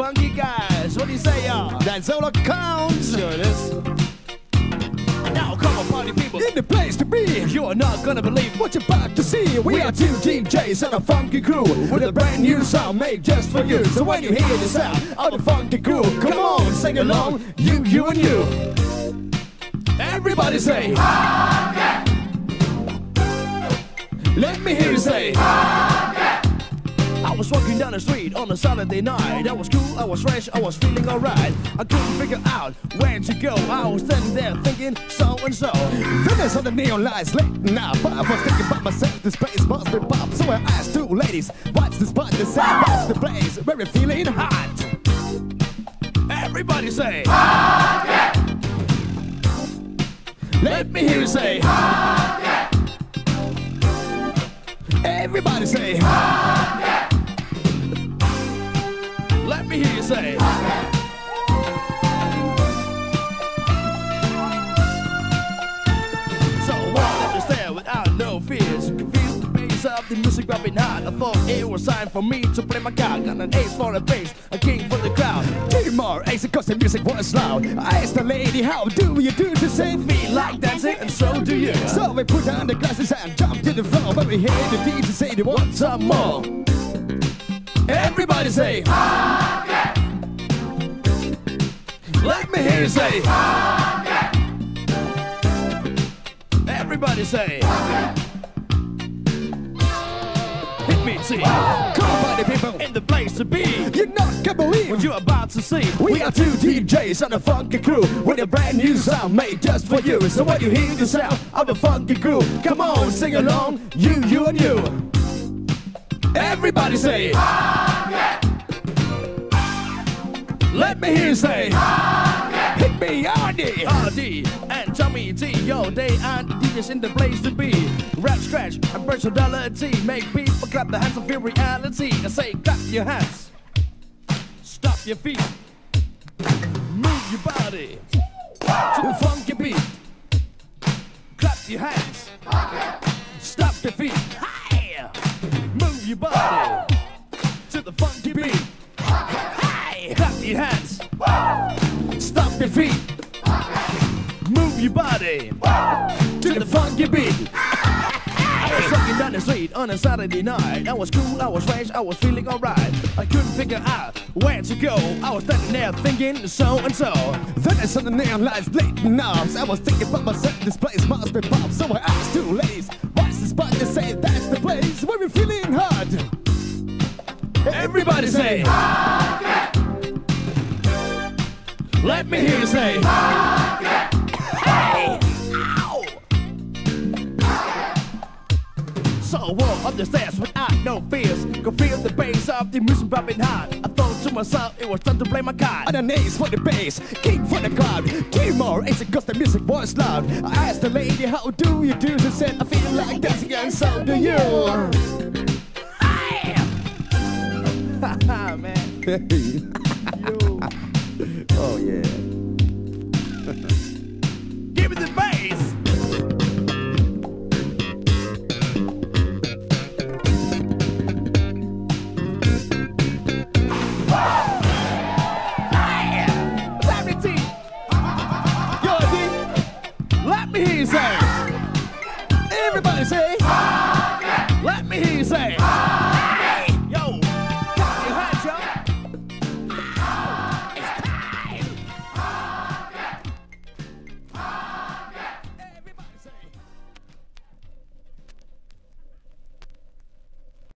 funky guys, what do you say, y'all? That's all that counts. Sure it is. Now come on, party people. In the place to be. You're not gonna believe What you're about to see? We are two DJs and a funky crew with a brand new sound made just for you. So when you hear the sound of the funky crew, come on, sing along, you, you, and you. Everybody say, Let me hear you say, I was walking down the street on a Saturday night. I was cool, I was fresh, I was feeling alright. I couldn't figure out where to go. I was standing there thinking so and so. Finish on the neon lights lighting up. I was thinking about myself, this place must be pop. So I asked two ladies, what's the spot? They said, what's the place where we're feeling hot? Everybody say, Let me hear you say, Everybody say, let the music rubbing hard. I thought it was time for me to play my card. Got an ace for the bass, a king for the crowd. Two more ace cause the music was loud. I asked the lady, how do you do to save me? Like dancing, and so do you. So we put on the glasses and jumped to the floor. But we hear the DJ say they want some more. Everybody say, Let me hear you say. Everybody say. Hit me, T. come on, party people. In the place to be. You're not gonna believe What you're about to see. We are two DJs on a funky crew with a brand new sound made just for you. So when you hear the sound of a funky crew, come on, sing along, you, you, and you. Everybody say, Let me hear you say, Hit me. RD and Tommy T. Yo, they are DJs in the place to be. Rap scratch and personality. Make people clap their hands and feel reality. I say, clap your hands. Stop your feet. Move your body to the funky beat. Clap your hands. Stop your feet. Hey! Move your body to the funky beat. Hey! Clap your hands. Stop your feet. Move your body to the funky beat. I was walking down the street on a Saturday night. I was cool, I was fresh, I was feeling alright. I couldn't figure out where to go. I was standing there thinking so and so. Then I saw the neon lights blinking off. I was thinking about myself, this place must be pop. So I asked two ladies, what's the spot? They say that's the place where we're feeling hot. Everybody say, Let me hear you say! Ow! So uh, I walked up the stairs without no fears. Could feel the bass of the music popping hard. I thought to myself, it was time to play my card. And an ace for the bass, king for the crowd. Two more aces cause the music was loud. I asked the lady, how do you do? She said, I feel like dancing and so do you. Haha, man. Oh yeah. Give me